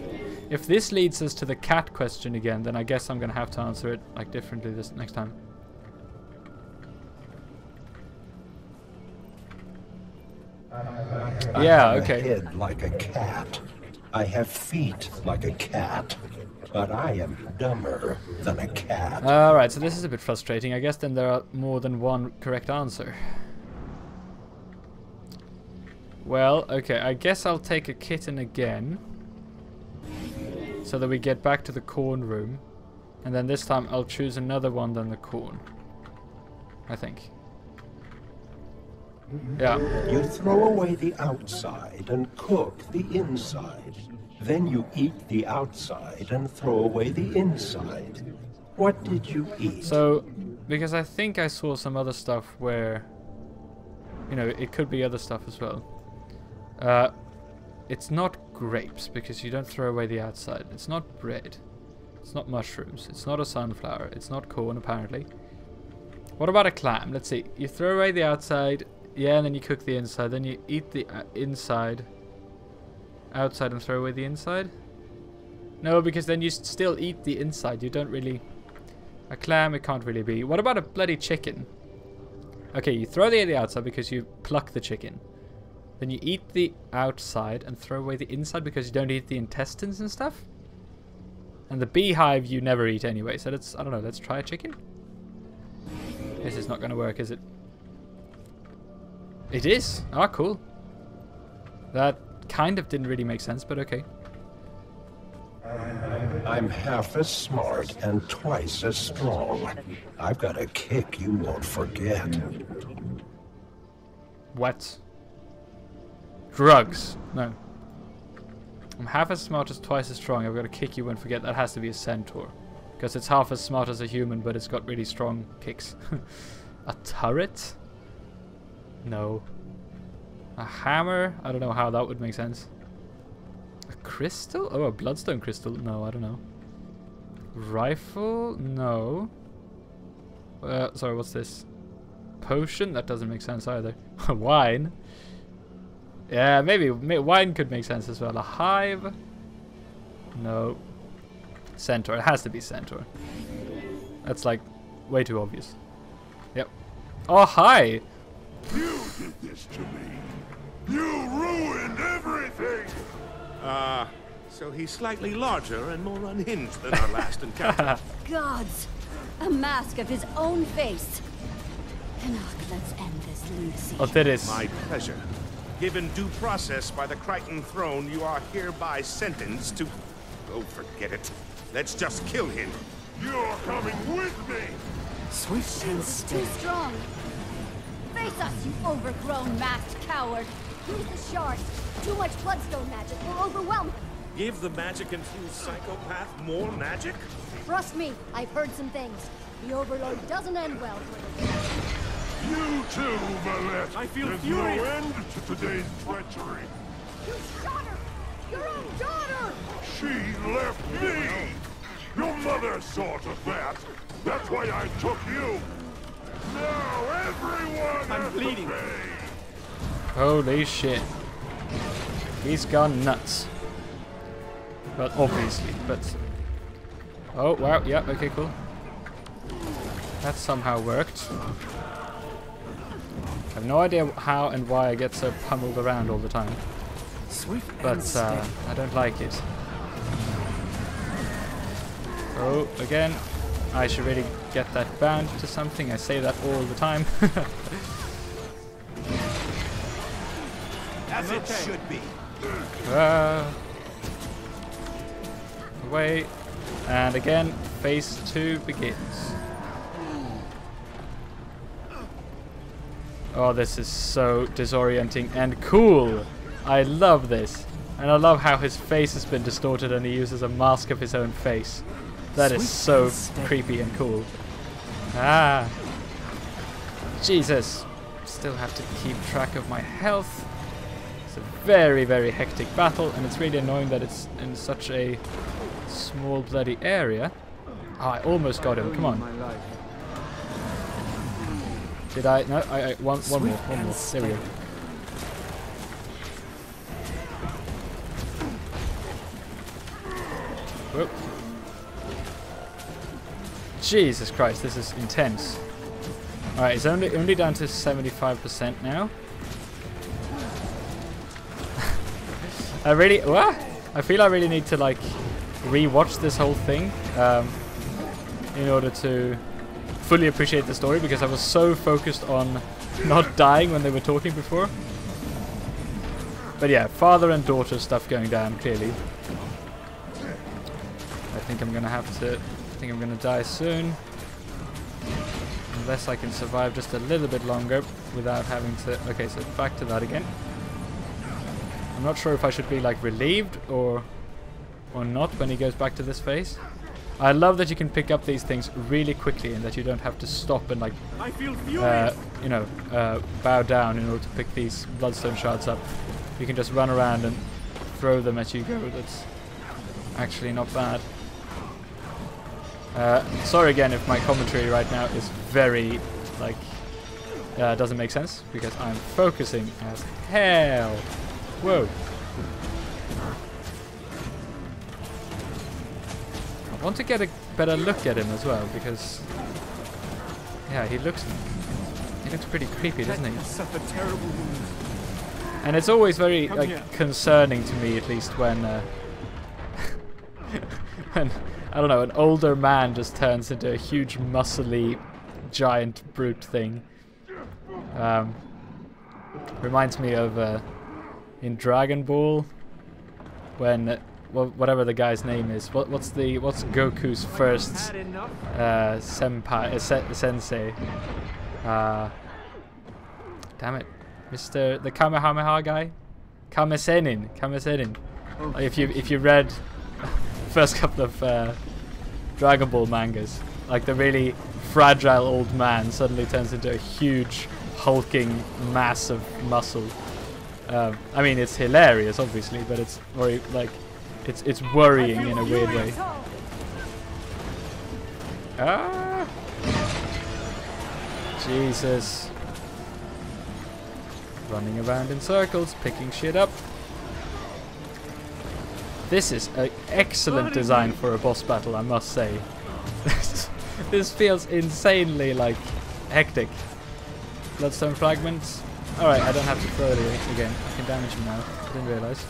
If this leads us to the cat question again, then I guess I'm going to have to answer it like differently this next time. Yeah, okay. Like a cat. I have feet like a cat. But I am dumber than a cat. Alright, so this is a bit frustrating. I guess then there are more than one correct answer. Well, okay, I guess I'll take a kitten again. So that we get back to the corn room. And then this time I'll choose another one than the corn. I think. Yeah. You throw away the outside and cook the inside. Then you eat the outside and throw away the inside. What did you eat? So, because I think I saw some other stuff where, you know, it could be other stuff as well. Uh, it's not grapes because you don't throw away the outside. It's not bread. It's not mushrooms. It's not a sunflower. It's not corn, apparently. What about a clam? Let's see. You throw away the outside, yeah, and then you cook the inside. Then you eat the uh, inside outside and throw away the inside? No, because then you still eat the inside. You don't really... A clam, it can't really be. What about a bloody chicken? Okay, you throw the, the outside because you pluck the chicken. Then you eat the outside and throw away the inside because you don't eat the intestines and stuff? And the beehive you never eat anyway, so let's, I don't know, let's try a chicken? This is not going to work, is it? It is? Ah, cool. That kind of didn't really make sense, but okay. I'm half as smart and twice as strong. I've got a kick you won't forget. What? Drugs. No. I'm half as smart as twice as strong. I've got a kick you won't forget. That has to be a centaur. Because it's half as smart as a human, but it's got really strong kicks. a turret? No. A hammer? I don't know how that would make sense. A crystal? Oh, a bloodstone crystal? No, I don't know. Rifle? No. Uh, sorry, what's this? Potion? That doesn't make sense either. wine? Yeah, maybe, may wine could make sense as well. A hive? No. Centaur. It has to be centaur. That's like way too obvious. Yep. Oh, hi! You did this to me. You ruined everything! Ah, uh, so he's slightly larger and more unhinged than our last encounter. Gods! A mask of his own face. Enoch, let's end this lunacy. Oh, that is. My pleasure. Given due process by the Krytan throne, you are hereby sentenced to... Oh, forget it. Let's just kill him. You're coming with me! Sweet sense. Too strong. Face us, you overgrown masked coward. Use the shards. Too much bloodstone magic will overwhelm him. Give the magic-infused psychopath more magic? Trust me, I've heard some things. The Overlord doesn't end well for him. You too, Valette. I feel There's furious. no end to today's treachery. You shot her! Your own daughter! She left me! Your mother saw to that. That's why I took you. Now everyone I'm bleeding. Holy shit. He's gone nuts. Well, obviously, but... Oh, wow, yeah, okay, cool. That somehow worked. I have no idea how and why I get so pummeled around all the time. Swift But uh. I don't like it. Oh, again. I should really get that bound to something. I say that all the time. As it should be. Ah. Away. And again, phase two begins. Oh, this is so disorienting and cool. I love this. And I love how his face has been distorted and he uses a mask of his own face. That is Sweet so creepy and cool. Ah. Jesus. Still have to keep track of my health. It's a very, very hectic battle, and it's really annoying that it's in such a small bloody area. Oh, I almost got him. Come on. Did I? No, I, I one, one more, one more. There we go. Whoop. Jesus Christ, this is intense. Alright, it's only only down to 75% now. I really what? I feel I really need to like re-watch this whole thing um, in order to fully appreciate the story because I was so focused on not dying when they were talking before. But yeah, father and daughter stuff going down clearly. I think I'm gonna have to. I think I'm gonna die soon. Unless I can survive just a little bit longer without having to... Okay, so back to that again. I'm not sure if I should be like relieved or or not when he goes back to this phase. I love that you can pick up these things really quickly and that you don't have to stop and like uh, you know uh, bow down in order to pick these bloodstone shards up. You can just run around and throw them as you go. That's actually not bad. Uh, sorry again if my commentary right now is very, like, uh, doesn't make sense, because I'm focusing as hell. Whoa. I want to get a better look at him as well, because, yeah, he looks, he looks pretty creepy, doesn't he? Terrible. And it's always very like concerning to me, at least when uh, when I don't know an older man just turns into a huge, muscly, giant brute thing. Um, reminds me of uh, in Dragon Ball when whatever the guy's name is. What what's the what's Goku's first uh, senpai uh, se- sensei? Uh, damn it, Mr. the Kamehameha guy, Kamesenin, Kamesenin. If you if you read first couple of uh, Dragon Ball mangas, like the really fragile old man suddenly turns into a huge hulking mass of muscle. Um, I mean, it's hilarious, obviously, but it's like it's it's worrying in a weird way. Ah! Jesus. Running around in circles, picking shit up. This is an excellent design for a boss battle, I must say. this feels insanely like hectic. Bloodstone fragments. Alright, I don't have to throw it a- again. I can damage him now. I didn't realise.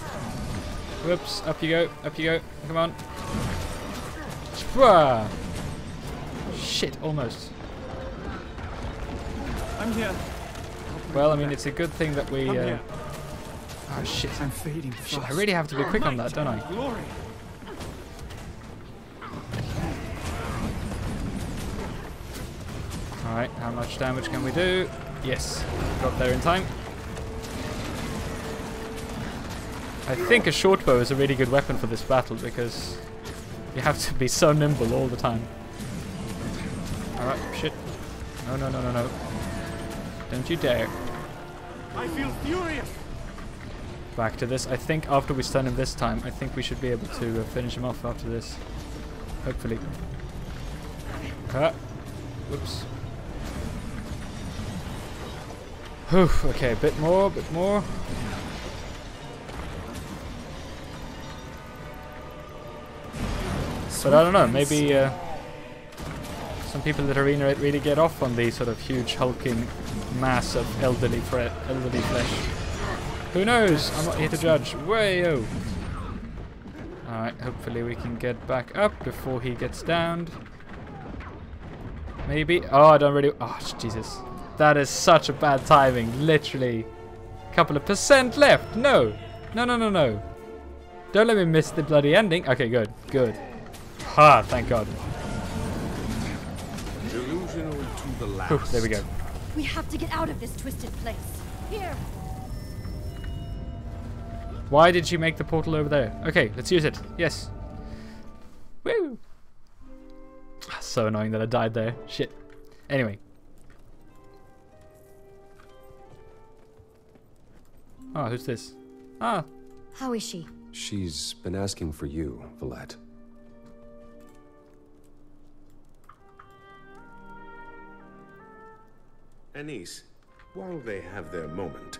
Whoops, up you go, up you go. Come on. Shpwa! Shit, almost. I'm here. Well, I mean, it's a good thing that we. Uh. Oh shit! I'm fading Shit, I really have to be quick on that, don't I? Glory. Alright, how much damage can we do? Yes, got there in time. I think a short bow is a really good weapon for this battle because you have to be so nimble all the time. Alright, shit. No, no, no, no, no. Don't you dare. I feel furious. Back to this. I think after we stun him this time, I think we should be able to uh, finish him off after this. Hopefully. Ah. Whoops. Whew, okay, a bit more, a bit more. But I don't know, maybe uh, some people at Arena really get off on the sort of huge hulking mass of elderly, elderly flesh. Who knows? I'm not here to judge. Wayo! Alright, hopefully we can get back up before he gets downed. Maybe. Oh, I don't really. Oh, Jesus. That is such a bad timing. Literally. A couple of percent left. No. No, no, no, no. Don't let me miss the bloody ending. Okay, good. Good. Ha, thank God. Delusional to the last. Whew, there we go. We have to get out of this twisted place. Here. Why did she make the portal over there? Okay, let's use it. Yes. Woo! So annoying that I died there. Shit. Anyway. Oh, who's this? Ah. How is she? She's been asking for you, Valette. Anise, while they have their moment,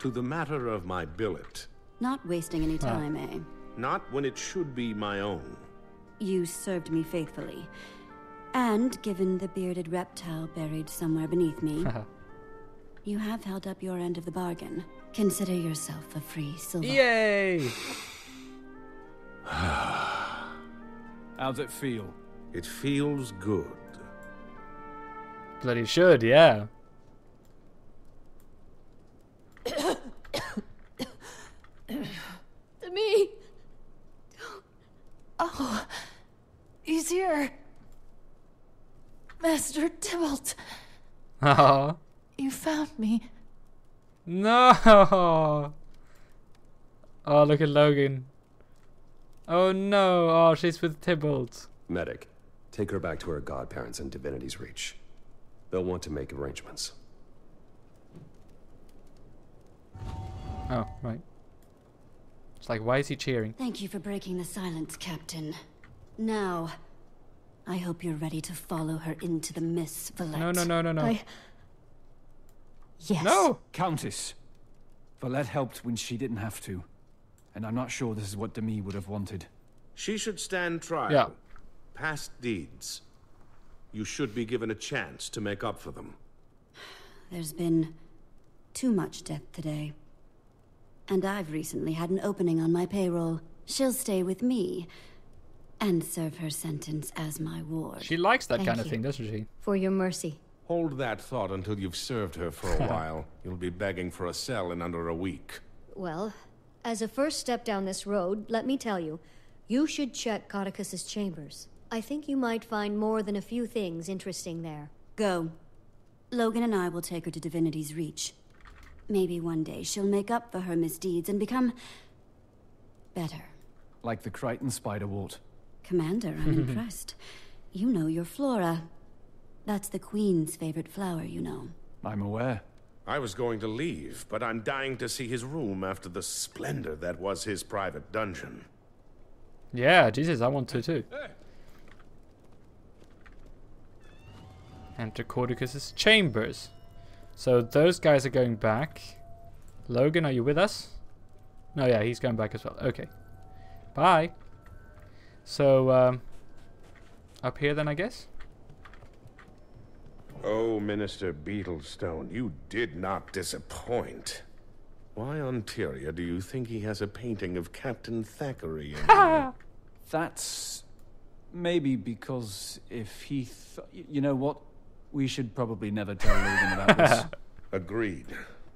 to the matter of my billet. Not wasting any time, eh? Not when it should be my own. You served me faithfully. And given the bearded reptile buried somewhere beneath me, you have held up your end of the bargain. Consider yourself a free silver. Yay! How's it feel? It feels good. Bloody should, yeah. To me. Oh, he's here. Master Tybalt, Oh. you found me. No! Oh, look at Logan. Oh no! Oh, she's with Tybalt. Medic, take her back to her godparents in Divinity's Reach. They'll want to make arrangements. Oh, right. It's like, why is he cheering? Thank you for breaking the silence, Captain. Now, I hope you're ready to follow her into the mists, Valette. No, no, no, no, no. I... Yes. No! Countess! Valette helped when she didn't have to. And I'm not sure this is what Demmi would have wanted. She should stand trial. Yeah. Past deeds. You should be given a chance to make up for them. There's been too much death today. And I've recently had an opening on my payroll. She'll stay with me and serve her sentence as my ward. She likes that Thank kind of thing, doesn't she? For your mercy. Hold that thought until you've served her for a while. You'll be begging for a cell in under a week. Well, as a first step down this road, let me tell you, you should check Caudecus's chambers. I think you might find more than a few things interesting there. Go. Logan and I will take her to Divinity's Reach. Maybe one day she'll make up for her misdeeds and become... better. Like the Krytan Spiderwort. Commander, I'm impressed. You know your flora. That's the Queen's favorite flower, you know. I'm aware. I was going to leave, but I'm dying to see his room after the splendor that was his private dungeon. Yeah, Jesus, I want to too. Enter Caudecus's chambers. So those guys are going back. Logan, are you with us? No, yeah, he's going back as well. Okay. Bye. So, um, up here then, I guess? Oh, Minister Beetlestone, you did not disappoint. Why on Tyria do you think he has a painting of Captain Thackeray in here? That's maybe because if he, th- you know what, we should probably never tell Logan about this. Agreed.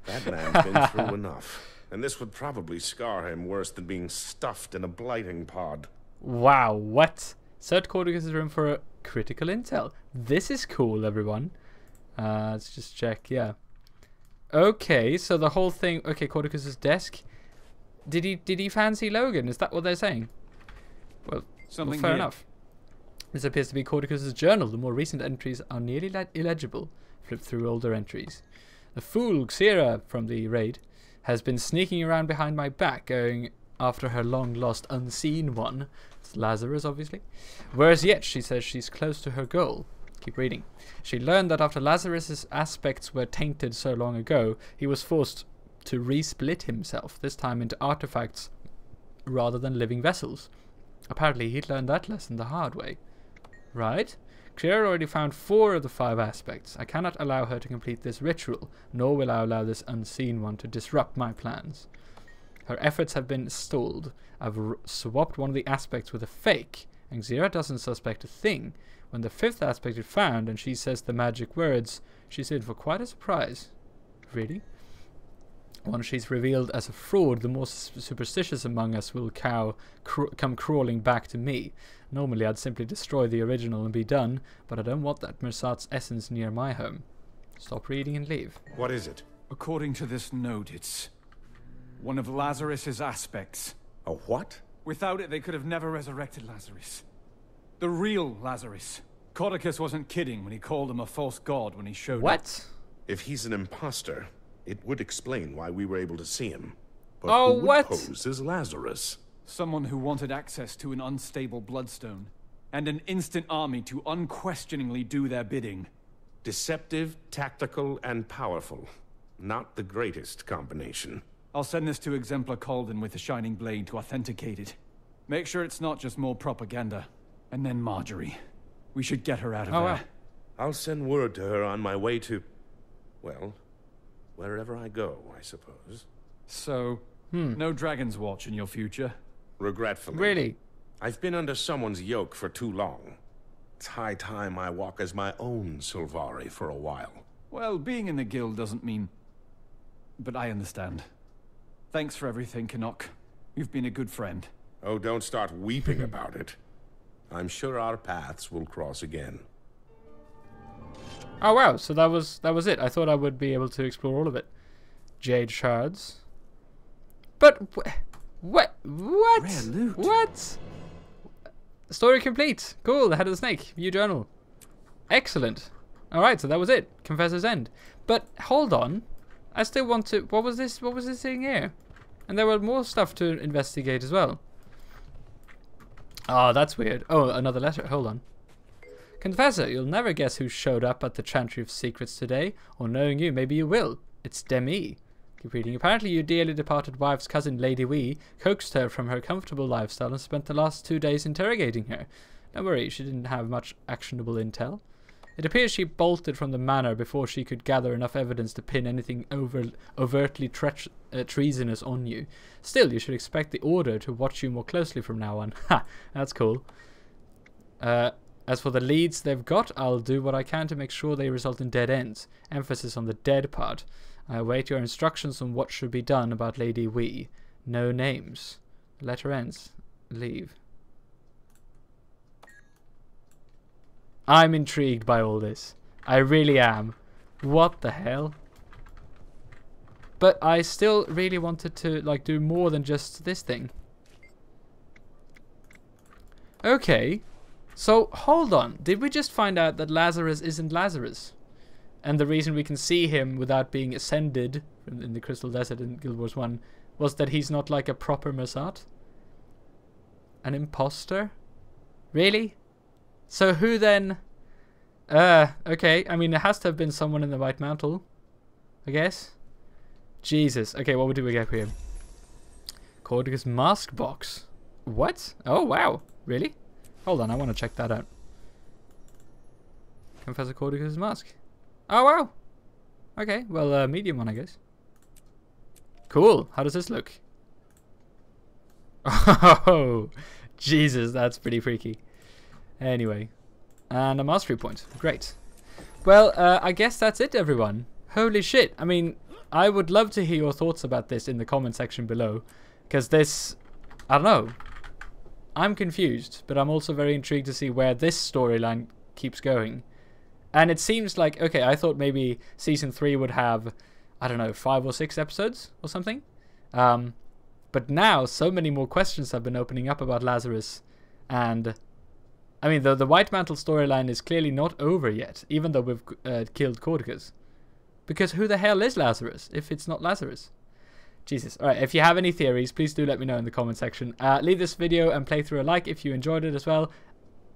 That man's been through enough. And this would probably scar him worse than being stuffed in a blighting pod. Wow, what? Third Search Caudecus's room for a critical intel. This is cool, everyone. Uh, let's just check, yeah. Okay, so the whole thing... Okay, Caudecus's desk. Did he did he fancy Logan? Is that what they're saying? Well, well, Something fair here. enough. This appears to be Caudecus's journal. The more recent entries are nearly le- illegible. Flip through older entries. The fool, Xera, from the raid, has been sneaking around behind my back, going after her long lost unseen one. Lazarus, obviously. Whereas yet, she says she's close to her goal. Keep reading. She learned that after Lazarus's aspects were tainted so long ago, he was forced to resplit himself, this time into artifacts rather than living vessels. Apparently, he'd learned that lesson the hard way. Right? Claire already found four of the five aspects. I cannot allow her to complete this ritual, nor will I allow this unseen one to disrupt my plans. Her efforts have been stalled. I've r- swapped one of the aspects with a fake, and Xera doesn't suspect a thing. When the fifth aspect is found and she says the magic words, she's in for quite a surprise. Really? Once she's revealed as a fraud, the more superstitious among us will cow cr come crawling back to me. Normally, I'd simply destroy the original and be done, but I don't want that Mursaat's essence near my home. Stop reading and leave. What is it? According to this note, it's one of Lazarus's aspects. A what? Without it, they could have never resurrected Lazarus. The real Lazarus. Caudecus wasn't kidding when he called him a false god when he showed what? up. If he's an impostor, it would explain why we were able to see him. But oh, who would what? pose as Lazarus? Someone who wanted access to an unstable bloodstone, and an instant army to unquestioningly do their bidding. Deceptive, tactical, and powerful. Not the greatest combination. I'll send this to Exemplar Calden with the Shining Blade to authenticate it. Make sure it's not just more propaganda. And then Marjorie. We should get her out of Oh, there. wow. I'll send word to her on my way to... Well, wherever I go, I suppose. So, Hmm. no Dragon's Watch in your future? Regretfully. Really? I've been under someone's yoke for too long. It's high time I walk as my own Sylvari for a while. Well, being in the guild doesn't mean... But I understand. Thanks for everything, Canach. You've been a good friend. Oh, don't start weeping about it. I'm sure our paths will cross again. Oh wow, so that was that was it. I thought I would be able to explore all of it. Jade shards. But wh- what what what? Story complete. Cool. The head of the snake. View journal. Excellent. All right, so that was it. Confessor's end. But hold on, I still want to. What was this? What was this thing here? And there were more stuff to investigate as well. Oh, that's weird. Oh, another letter. Hold on. Confessor, you'll never guess who showed up at the Chantry of Secrets today, or knowing you, maybe you will. It's Demmi. Keep reading. Apparently, your dearly departed wife's cousin, Lady Wee, coaxed her from her comfortable lifestyle and spent the last two days interrogating her. Don't worry, she didn't have much actionable intel. It appears she bolted from the manor before she could gather enough evidence to pin anything over, overtly treach- uh, treasonous on you. Still, you should expect the Order to watch you more closely from now on. Ha! That's cool. Uh, as for the leads they've got, I'll do what I can to make sure they result in dead ends. Emphasis on the dead part. I await your instructions on what should be done about Lady Wee. No names. Letter ends. Leave. I'm intrigued by all this. I really am. What the hell? But I still really wanted to like do more than just this thing. Okay. So hold on. Did we just find out that Lazarus isn't Lazarus? And the reason we can see him without being ascended in the Crystal Desert in Guild Wars 1 was that he's not like a proper Mursaat? An imposter? Really? So who then? Uh, okay. I mean, it has to have been someone in the white mantle. I guess. Jesus. Okay, what do we get here? Caudecus mask box. What? Oh, wow. Really? Hold on, I want to check that out. Confessor Caudecus mask. Oh, wow. Okay, well, uh, medium one, I guess. Cool. How does this look? Oh, Jesus, that's pretty freaky. Anyway, and a mastery point. Great. Well, uh, I guess that's it, everyone. Holy shit. I mean, I would love to hear your thoughts about this in the comment section below. Because this, I don't know. I'm confused, but I'm also very intrigued to see where this storyline keeps going. And it seems like, okay, I thought maybe season 3 would have, I don't know, 5 or 6 episodes or something. Um, but now, so many more questions have been opening up about Lazarus. And, I mean, the, the White Mantle storyline is clearly not over yet, even though we've uh, killed Caudecus. Because who the hell is Lazarus if it's not Lazarus? Jesus. All right. If you have any theories, please do let me know in the comment section. Uh, leave this video and playthrough a like if you enjoyed it as well.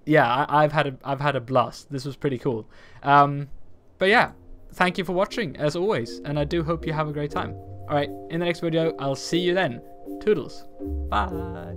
Yeah, I, have had a I've had a blast. This was pretty cool. Um, but yeah, thank you for watching as always, and I do hope you have a great time. All right. In the next video, I'll see you then. Toodles. Bye.